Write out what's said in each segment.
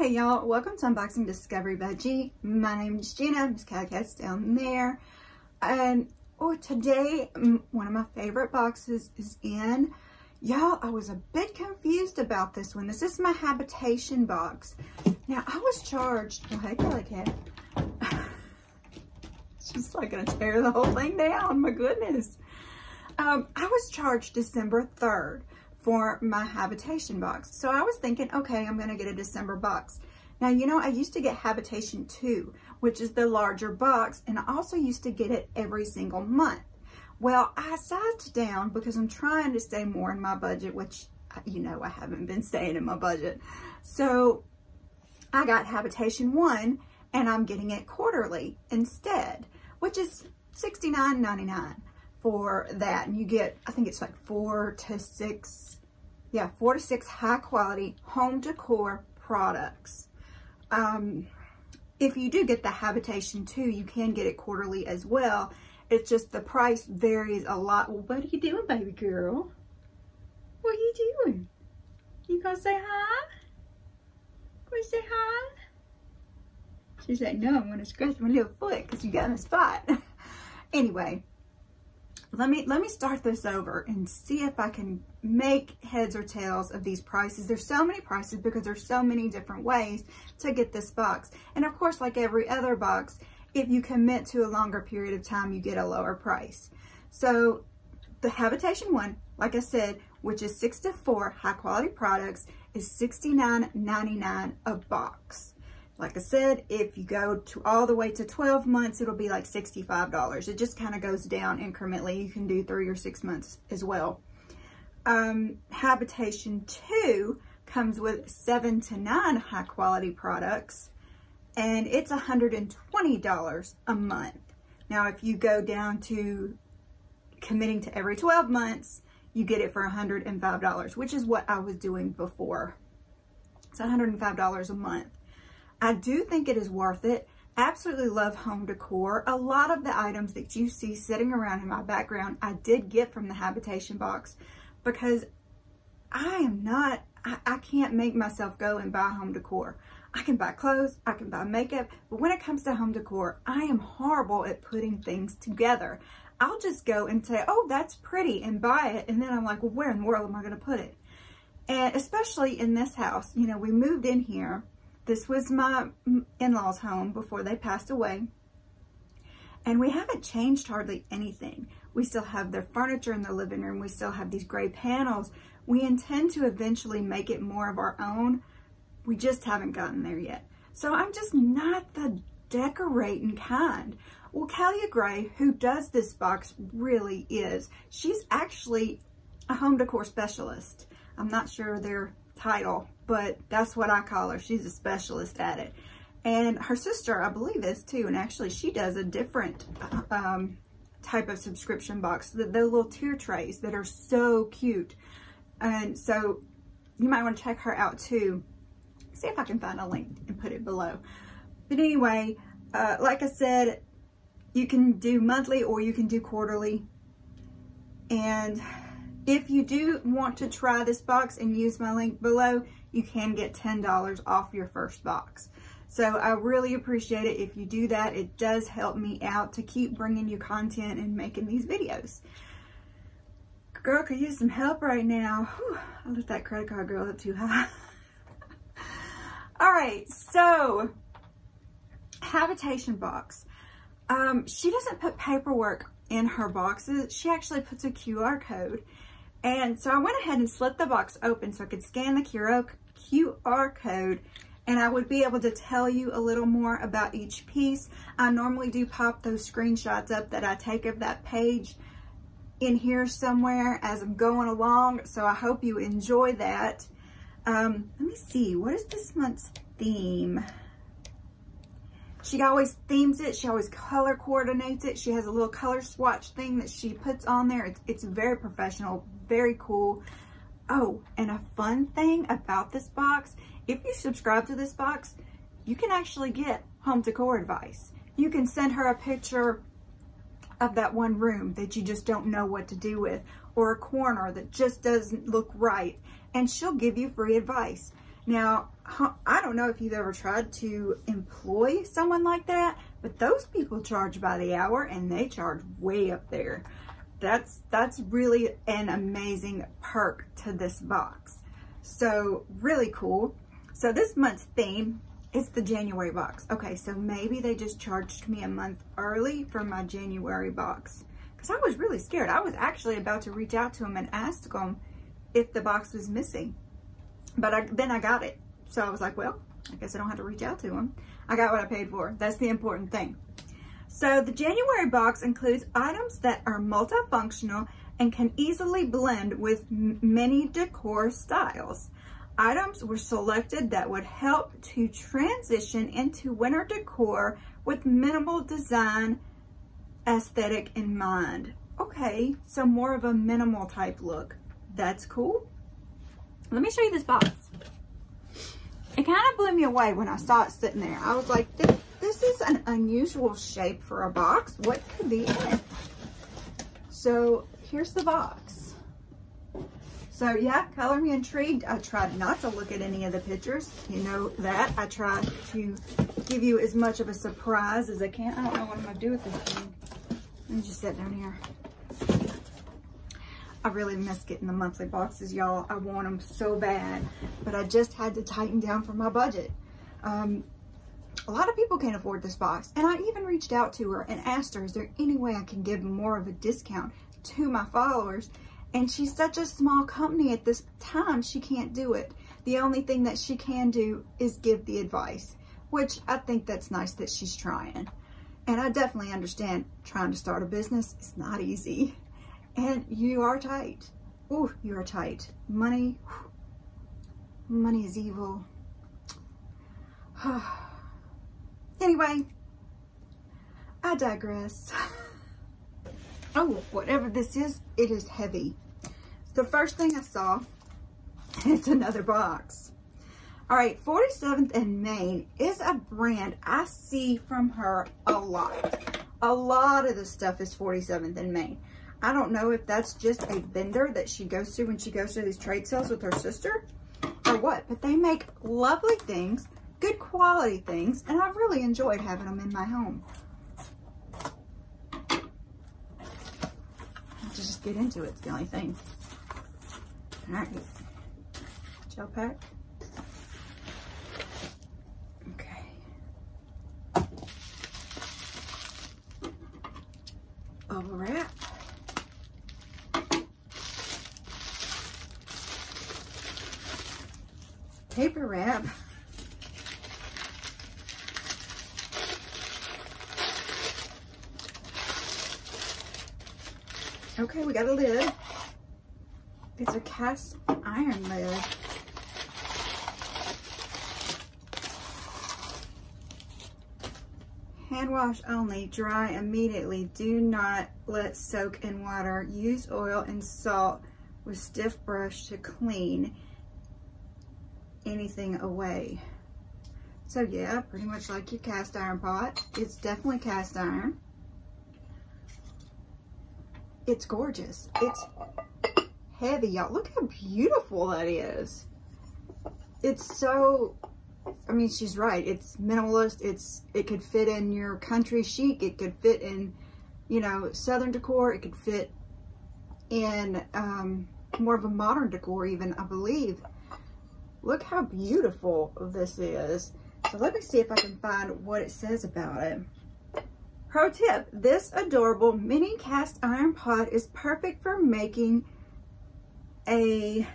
Hey y'all, welcome to Unboxing Discovery G. My name is Gina, Miss Cat's down there. And oh, today, one of my favorite boxes is in. Y'all, I was a bit confused about this one. This is my habitation box. Now, I was charged, oh hey, Kelly Cat. She's like gonna tear the whole thing down, my goodness. Um, I was charged December 3rd for my habitation box. So I was thinking, okay, I'm gonna get a December box. Now, you know, I used to get Habitation 2, which is the larger box, and I also used to get it every single month. Well, I sized down because I'm trying to stay more in my budget, which, you know, I haven't been staying in my budget. So I got Habitation 1, and I'm getting it quarterly instead, which is $69.99 for that. And you get, I think it's like four to six, yeah, four to six high quality home decor products. Um, if you do get the Habitation 2, you can get it quarterly as well. It's just the price varies a lot. Well, what are you doing, baby girl? What are you doing? You gonna say hi? Gonna say hi? She said, no, I'm gonna scratch my little foot because you got in a spot. anyway, let me let me start this over and see if I can make heads or tails of these prices. There's so many prices because there's so many different ways to get this box. And of course, like every other box, if you commit to a longer period of time, you get a lower price. So the Habitation one, like I said, which is six to four high quality products, is $69.99 a box. Like I said, if you go to all the way to 12 months, it'll be like $65. It just kind of goes down incrementally. You can do three or six months as well. Um, Habitation 2 comes with seven to nine high quality products and it's $120 a month. Now, if you go down to committing to every 12 months, you get it for $105, which is what I was doing before. It's $105 a month. I do think it is worth it. Absolutely love home decor. A lot of the items that you see sitting around in my background, I did get from the Habitation box because I am not, I, I can't make myself go and buy home decor. I can buy clothes, I can buy makeup, but when it comes to home decor, I am horrible at putting things together. I'll just go and say, oh, that's pretty and buy it. And then I'm like, well, where in the world am I going to put it? And especially in this house, you know, we moved in here this was my in-laws home before they passed away. And we haven't changed hardly anything. We still have their furniture in the living room. We still have these gray panels. We intend to eventually make it more of our own. We just haven't gotten there yet. So I'm just not the decorating kind. Well, Kalia Gray, who does this box, really is. She's actually a home decor specialist. I'm not sure their title, but that's what I call her. She's a specialist at it. And her sister, I believe, is too. And actually, she does a different um, type of subscription box. The, the little tier trays that are so cute. And so you might want to check her out too. See if I can find a link and put it below. But anyway, uh, like I said, you can do monthly or you can do quarterly. And if you do want to try this box and use my link below, you can get $10 off your first box. So I really appreciate it if you do that. It does help me out to keep bringing you content and making these videos. Girl could use some help right now. Whew, I let that credit card girl up too high. All right, so habitation box. Um, she doesn't put paperwork in her boxes. She actually puts a QR code. And so I went ahead and slit the box open so I could scan the QR QR code and I would be able to tell you a little more about each piece. I normally do pop those screenshots up that I take of that page in here somewhere as I'm going along. So I hope you enjoy that. Um, let me see, what is this month's theme? She always themes it. She always color coordinates it. She has a little color swatch thing that she puts on there. It's, it's very professional, very cool. Oh, and a fun thing about this box, if you subscribe to this box, you can actually get home decor advice. You can send her a picture of that one room that you just don't know what to do with or a corner that just doesn't look right and she'll give you free advice. Now, I don't know if you've ever tried to employ someone like that, but those people charge by the hour and they charge way up there. That's, that's really an amazing perk to this box. So really cool. So this month's theme is the January box. Okay, so maybe they just charged me a month early for my January box. Because I was really scared. I was actually about to reach out to them and ask them if the box was missing. But I, then I got it. So I was like, well, I guess I don't have to reach out to them. I got what I paid for. That's the important thing. So the January box includes items that are multifunctional and can easily blend with many decor styles. Items were selected that would help to transition into winter decor with minimal design aesthetic in mind. Okay, so more of a minimal type look. That's cool. Let me show you this box. It kind of blew me away when I saw it sitting there. I was like, this, this is an unusual shape for a box. What could be in it? So here's the box. So yeah, color me intrigued. I tried not to look at any of the pictures. You know that. I tried to give you as much of a surprise as I can. I don't know what I'm to do with this thing. Let me just sit down here. I really miss getting the monthly boxes, y'all. I want them so bad, but I just had to tighten down for my budget. Um, a lot of people can't afford this box, and I even reached out to her and asked her, is there any way I can give more of a discount to my followers? And she's such a small company at this time, she can't do it. The only thing that she can do is give the advice, which I think that's nice that she's trying. And I definitely understand trying to start a business is not easy. And you are tight. Oh, you are tight. Money, money is evil. Ah. Anyway, I digress. oh, whatever this is, it is heavy. The first thing I saw, it's another box. All right, 47th and Main is a brand I see from her a lot. A lot of the stuff is 47th and Main. I don't know if that's just a vendor that she goes to when she goes to these trade sales with her sister or what, but they make lovely things, good quality things, and I've really enjoyed having them in my home. just get into it, it's the only thing. All right, gel pack. Okay. Bubble wrap. Okay, we got a lid. It's a cast iron lid. Hand wash only, dry immediately. Do not let soak in water. Use oil and salt with stiff brush to clean anything away. So yeah, pretty much like your cast iron pot. It's definitely cast iron. It's gorgeous. It's heavy, y'all. Look how beautiful that is. It's so, I mean, she's right. It's minimalist. It's It could fit in your country chic. It could fit in, you know, southern decor. It could fit in um, more of a modern decor even, I believe. Look how beautiful this is. So let me see if I can find what it says about it. Pro tip, this adorable mini cast iron pot is perfect for making a,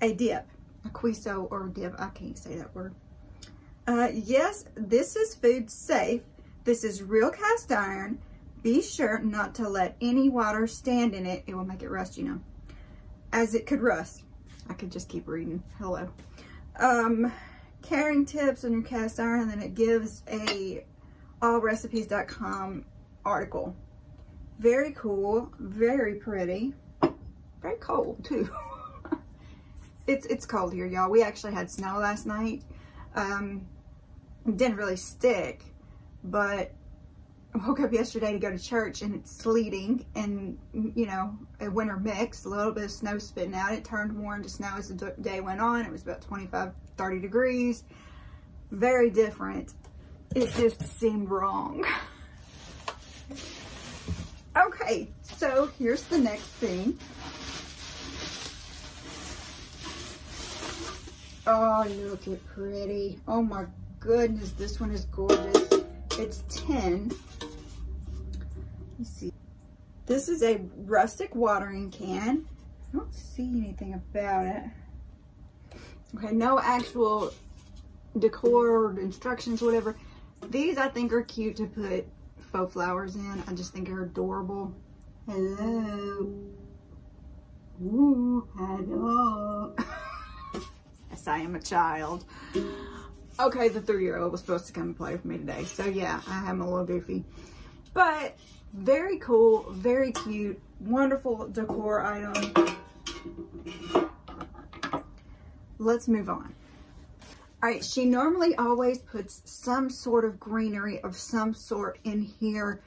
a dip, a queso or a dip. I can't say that word. Uh, yes, this is food safe. This is real cast iron. Be sure not to let any water stand in it. It will make it rust, you know as it could rust. I could just keep reading. Hello. Um, caring tips on your cast iron, and then it gives a allrecipes.com article. Very cool, very pretty, very cold too. it's it's cold here, y'all. We actually had snow last night. Um, didn't really stick, but woke up yesterday to go to church and it's sleeting and, you know, a winter mix, a little bit of snow spitting out. It turned more into snow as the day went on. It was about 25, 30 degrees. Very different. It just seemed wrong. Okay, so here's the next thing. Oh, look at pretty. Oh my goodness, this one is gorgeous. It's 10. See. This is a rustic watering can. I don't see anything about it. Okay, no actual decor instructions, whatever. These I think are cute to put faux flowers in. I just think they're adorable. Hello. Ooh, hello. yes, I am a child. Okay, the three-year-old was supposed to come and play with me today. So yeah, I am a little goofy. But very cool, very cute, wonderful decor item. Let's move on. All right, she normally always puts some sort of greenery of some sort in here.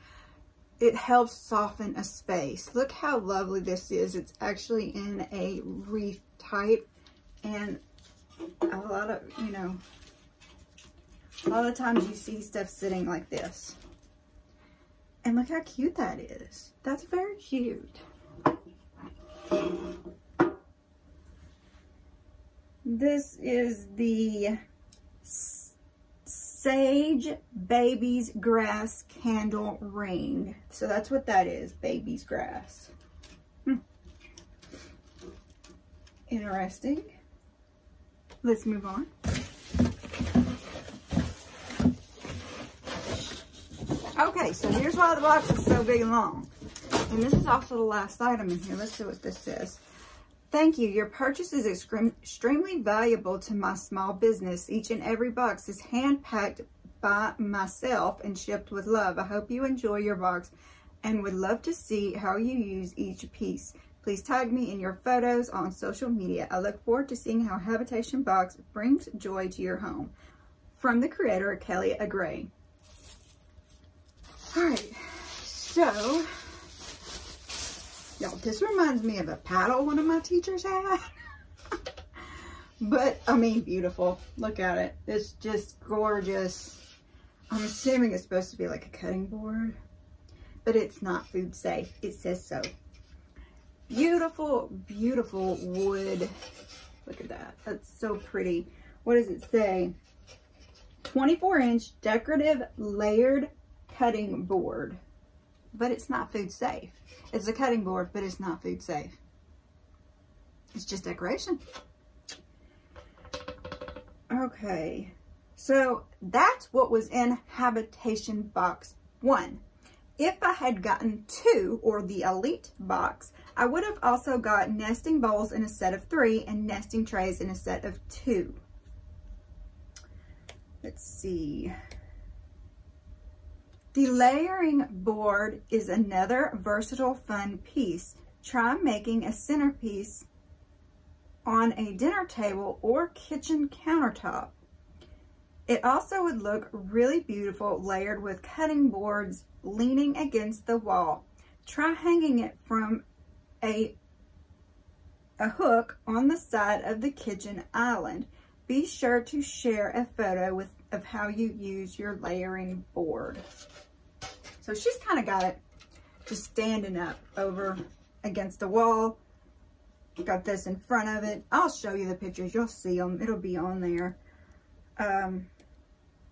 It helps soften a space. Look how lovely this is. It's actually in a wreath type and a lot of, you know, a lot of times you see stuff sitting like this. And look how cute that is. That's very cute. This is the Sage Baby's Grass Candle Ring. So that's what that is, Baby's Grass. Hmm. Interesting. Let's move on. Okay, so here's why the box is so big and long. And this is also the last item in here. Let's see what this says. Thank you. Your purchase is extremely valuable to my small business. Each and every box is hand-packed by myself and shipped with love. I hope you enjoy your box and would love to see how you use each piece. Please tag me in your photos on social media. I look forward to seeing how Habitation Box brings joy to your home. From the creator, Kelly Agray. All right, so Y'all, this reminds me of a paddle one of my teachers had. but, I mean, beautiful. Look at it. It's just gorgeous. I'm assuming it's supposed to be like a cutting board. But it's not food safe. It says so. Beautiful, beautiful wood. Look at that. That's so pretty. What does it say? 24 inch decorative layered cutting board. But it's not food safe. It's a cutting board, but it's not food safe. It's just decoration. Okay, so that's what was in Habitation Box 1. If I had gotten two, or the Elite box, I would have also got nesting bowls in a set of three and nesting trays in a set of two. Let's see. The layering board is another versatile fun piece. Try making a centerpiece on a dinner table or kitchen countertop. It also would look really beautiful layered with cutting boards leaning against the wall. Try hanging it from a, a hook on the side of the kitchen island. Be sure to share a photo with, of how you use your layering board. So she's kind of got it just standing up over against the wall. Got this in front of it. I'll show you the pictures. You'll see them. It'll be on there. Um,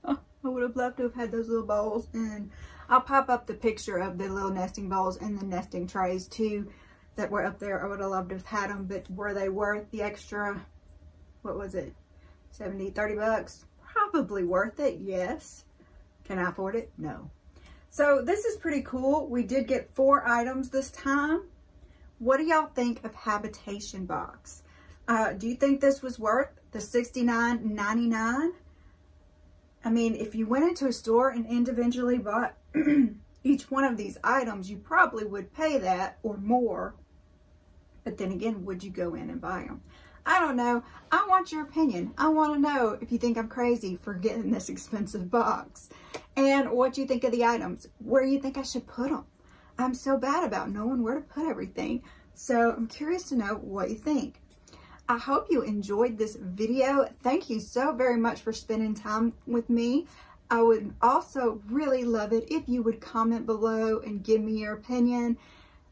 oh, I would have loved to have had those little bowls. And I'll pop up the picture of the little nesting bowls and the nesting trays too that were up there. I would have loved to have had them, but were they worth the extra, what was it, 70, 30 bucks? Probably worth it, yes. Can I afford it? No. So this is pretty cool. We did get four items this time. What do y'all think of Habitation Box? Uh, do you think this was worth the $69.99? I mean, if you went into a store and individually bought each one of these items, you probably would pay that or more. But then again, would you go in and buy them? I don't know. I want your opinion. I want to know if you think I'm crazy for getting this expensive box and what do you think of the items, where you think I should put them. I'm so bad about knowing where to put everything. So I'm curious to know what you think. I hope you enjoyed this video. Thank you so very much for spending time with me. I would also really love it if you would comment below and give me your opinion.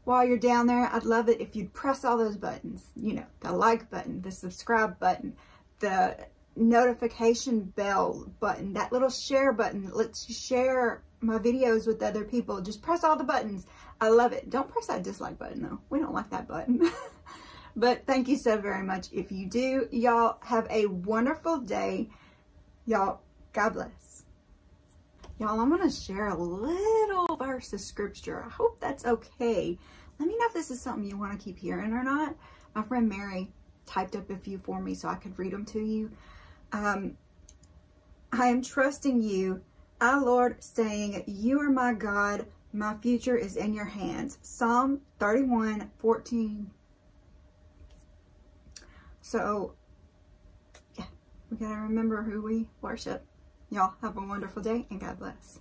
While you're down there, I'd love it if you'd press all those buttons. You know, the like button, the subscribe button, the notification bell button, that little share button that lets you share my videos with other people. Just press all the buttons. I love it. Don't press that dislike button though. We don't like that button. but thank you so very much if you do. Y'all have a wonderful day. Y'all, God bless. Y'all, I'm going to share a little of scripture. I hope that's okay. Let me know if this is something you want to keep hearing or not. My friend Mary typed up a few for me so I could read them to you. Um, I am trusting you, our Lord, saying, You are my God. My future is in your hands. Psalm 31, 14. So, yeah, we got to remember who we worship. Y'all have a wonderful day and God bless.